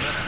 Shut up.